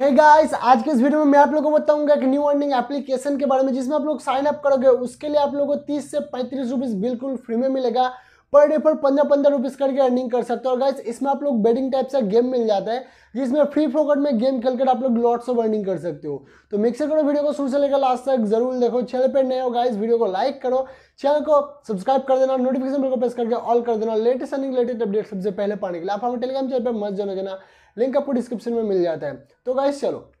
hey guys आज के इस वीडियो में मैं आप लोगों को बताऊँगा एक न्यू अर्निंग एप्लीकेशन के बारे में, जिसमें आप लोग साइन अप करोगे, उसके लिए आप लोगों को 30 से पैंतीस रुपीस बिल्कुल फ्री में मिलेगा। पर डे पर पंद्रह पंद्रह रुपीस करके अर्निंग कर सकते हो। और गाइस इसमें आप लोग बेडिंग टाइप से गेम मिल जाता है, जिसमें फ्री फोकट में गेम खेलकर आप लोग लॉट्स ऑफ़ अर्निंग कर सकते हो। तो मिक्सर करो वीडियो को शुरू से लेकर लास्ट तक, ज़रूर देखो। चैनल पर नए हो गाइस वीडियो को लाइक करो। चैनल को सब्सक्राइब कर देना नोटिफिकेशन को प्रेस करके ऑल कर देना। लेटेस्ट अर्निंग लेटेस्ट अपडेट सबसे पहले पाने के लिए आप हमारे टेलीग्राम चैनल पर मस्त जाना जाना लिंक आपको डिस्क्रिप्शन में मिल जाता है। तो गाइस चलो।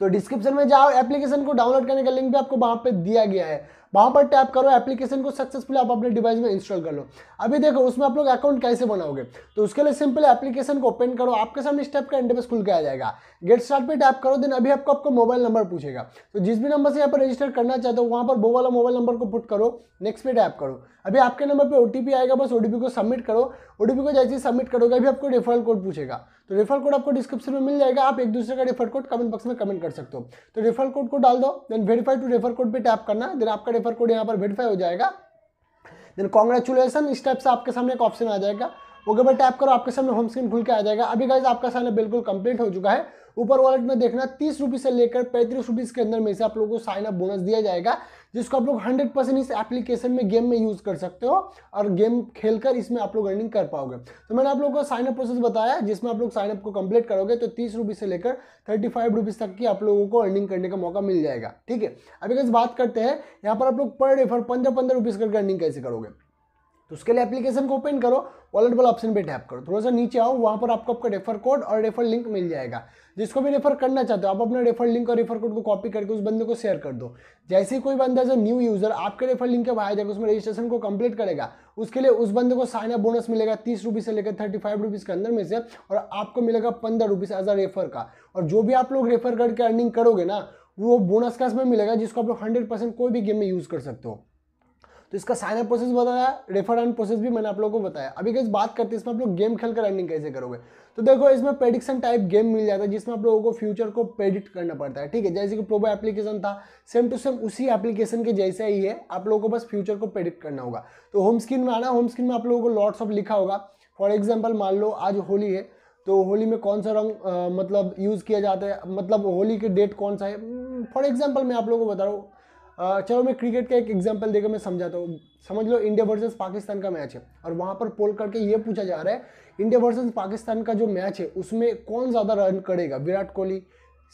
तो डिस्क्रिप्शन में जाओ एप्लीकेशन को डाउनलोड करने का लिंक भी आपको वहाँ पे दिया गया है। वहाँ पर टैप करो एप्लीकेशन को सक्सेसफुली आप अपने डिवाइस में इंस्टॉल कर लो। अभी देखो, उसमें आप लोग अकाउंट कैसे बनाओगे? तो उसके लिए सिंपल एप्लीकेशन को ओपन करो, आपके सामने स्टेप का इंटरफेस खुल के आ जाएगा। गेट स्टार्ट पे टैप करो देन अभी आपको आपको मोबाइल नंबर पूछेगा। तो जिस भी नंबर से यहाँ पर रजिस्टर करना चाहते हो, वहाँ पर वो वाला मोबाइल नंबर को पुट करो नेक्स्ट पे टैप करो। अभी आपके नंबर पे ओटीपी आएगा, बस ओटीपी को सबमिट करो। ओटीपी को जैसे ही सबमिट करोगे, अभी आपको रेफरल कोड पूछेगा। तो रेफरल कोड आपको डिस्क्रिप्शन में मिल जाएगा, आप एक दूसरे का रेफर कोड कमेंट बॉक्स में कमेंट कर सकते हो। तो रेफरल कोड को डाल दो then verify to refer code पे टैप करना देन आपका रेफर कोड यहाँ पर वेरीफाई हो जाएगा। देन कॉन्ग्रेचुलेसन इस टाइप से आपके सामने एक ऑप्शन आ जाएगा। ओके पर टैप करो, आपके सामने होम स्क्रीन खुल के आ जाएगा। अभी गाइज़ आपका साइन बिल्कुल कंप्लीट हो चुका है। ऊपर वॉलेट में देखना, तीस रुपीज़ से लेकर पैंतीस रुपीज़ के अंदर में से आप लोगों को साइन अप बोनस दिया जाएगा, जिसको आप लोग हंड्रेड परसेंट इस एप्लीकेशन में गेम में यूज़ कर सकते हो और गेम खेलकर इसमें आप लोग अर्निंग कर पाओगे। तो मैंने आप लोगों को साइन अप प्रोसेस बताया, जिसमें आप लोग साइन अप को कंप्लीट करोगे तो तीस रुपीज़ से लेकर थर्टी फाइव रुपीज़ तक की आप लोगों को अर्निंग करने का मौका मिल जाएगा। ठीक है? अभी कैसे बात करते हैं, यहाँ पर आप लोग पर डे फॉर पंद्रह पंद्रह रुपीज़ करके अर्निंग कैसे करोगे? तो उसके लिए एप्लीकेशन को ओपन करो वॉलेट वाला ऑप्शन पे टैप करो। थोड़ा सा नीचे आओ, वहाँ पर आपको आपका रेफर कोड और रेफर लिंक मिल जाएगा। जिसको भी रेफर करना चाहते हो, आप अपना रेफर लिंक और रेफर कोड को कॉपी करके उस बंदे को शेयर कर दो। जैसे ही कोई बंदा जो न्यू यूज़र आपके रेफर लिंक के बाहर जाएगा उसमें रजिस्ट्रेशन को कंप्लीट करेगा। उसके लिए उस बंदे को साइन अप बोनस मिलेगा तीस रुपीज़ से लेकर थर्टी फाइव रुपीज़ के अंदर में से, और आपको मिलेगा पंद्रह रुपीज़ एज अ रेफर का। और जो भी आप लोग रेफर करके अर्निंग करोगे ना, वो बोनस का इसमें मिलेगा, जिसको आप लोग हंड्रेड परसेंट कोई भी गेम में यूज़ कर सकते हो। तो इसका साइनअप प्रोसेस बताया रेफर एंड प्रोसेस भी मैंने आप लोगों को बताया। अभी कैसे बात करते हैं, इसमें आप लोग गेम खेल कर अर्निंग कैसे करोगे? तो देखो, इसमें प्रेडिक्शन टाइप गेम मिल जाता है, जिसमें आप लोगों को फ्यूचर को प्रेडिक्ट करना पड़ता है, ठीक है? जैसे कि प्रोबो एप्लीकेशन था सेम टू सेम उसी एप्लीकेशन के जैसा ही है, आप लोगों को बस फ्यूचर को प्रेडिक्ट करना होगा। तो होम स्क्रीन में आना होम स्क्रीन में आप लोगों को लॉट्स ऑफ़ लिखा होगा। फॉर एग्ज़ाम्पल मान लो आज होली है तो होली में कौन सा रंग मतलब यूज़ किया जाता है? मतलब होली के डेट कौन सा है? फॉर एग्ज़ाम्पल मैं आप लोगों को बता रहा हूँ चलो मैं क्रिकेट का एक एग्ज़ाम्पल देकर मैं समझाता हूँ। समझ लो इंडिया वर्सेस पाकिस्तान का मैच है। और वहाँ पर पोल करके ये पूछा जा रहा है, इंडिया वर्सेस पाकिस्तान का जो मैच है, उसमें कौन ज़्यादा रन करेगा? विराट कोहली,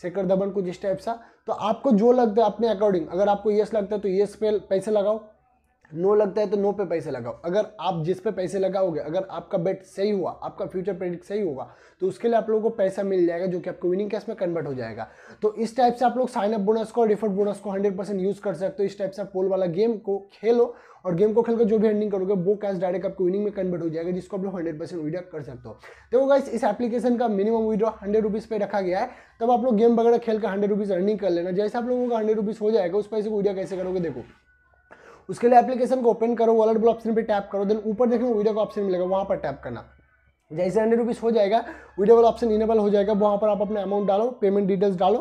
शेखर धवन कुछ इस टाइप सा। तो आपको जो लगता है, अपने अकॉर्डिंग अगर आपको यस लगता है तो यस पे पैसे लगाओ। नो लगता है तो नो पे पैसे लगाओ। अगर आप जिस पे पैसे लगाओगे, अगर आपका बेट सही हुआ, आपका फ्यूचर प्रेडिक्ट सही होगा तो उसके लिए आप लोगों को पैसा मिल जाएगा जो कि आपको विनिंग कैश में कन्वर्ट हो जाएगा। तो इस टाइप से आप लोग साइन अप बोनस को डिफर्ट बोनस को हंड्रेड परसेंट यूज़ कर सकते हो। इस टाइप से आप पोल वाला गेम को खेलो और गेम को खेलकर जो भी अर्निंग करोगे, वो कैश डायरेक्ट आपको विनिंग में कन्वर्ट हो जाएगा, जिसको आप लोग हंड्रेड परसेंट विड्रॉ कर सकते हो। देखो गाइस इस एप्लीकेशन का मिनिमम विड्रॉ हंड्रेड रुपीज़ पे रखा गया है। तब आप लोग गेम वगैरह खेल कर हंड्रेड रुपीज़ अर्निंग कर लेना। जैसे आप लोगों का हंड्रेड रुपीज़ हो जाएगा, उस पैसे को विड्रॉ कैसे करोगे, देखो। उसके लिए एप्लीकेशन को ओपन करो वॉलेट ब्लॉक ऑप्शन पर टैप करो देन ऊपर देखना वीडियो का ऑप्शन मिलेगा, वहाँ पर टैप करना। जैसे हंड्रेड रुपीज़ हो जाएगा वीडियो वाला ऑप्शन इनेबल हो जाएगा, वहाँ पर आप अपना अमाउंट डालो पेमेंट डिटेल्स डालो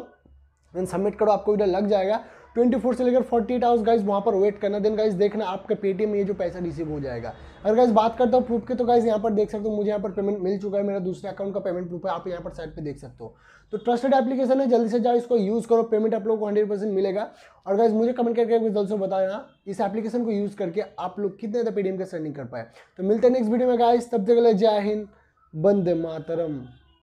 देन सबमिट करो, आपको वीडियो लग जाएगा। ट्वेंटी फोर से लेकर फोर्टी एट आवर्स गाइज़ वहाँ पर वेट करना। देन गाइज़ देखना आपका पेटीएम में ये जो पैसा रिसीव हो जाएगा। अगर गाइज़ बात करता हूँ प्रूफ के तो गाइज़ यहाँ पर देख सकते हो, मुझे यहाँ पर पेमेंट मिल चुका है, मेरा दूसरे अकाउंट का पेमेंट प्रूफ है, आप यहाँ पर साइड पे देख सकते हो। तो ट्रस्टेड एप्लीकेशन है, जल्दी से जाओ, इसको यूज़ करो पेमेंट आप लोग को हंड्रेड परसेंट मिलेगा। और गाइज़ मुझे कमेंट करके जल्द से बताना इस एप्लीकेशन को यूज़ करके आप लोग कितने ज़्यादा पेटीएम का सेंडिंग कर पाए। तो मिलते हैं नेक्स्ट वीडियो में गाइज़ तब तक जय हिंद बंदे मातरम।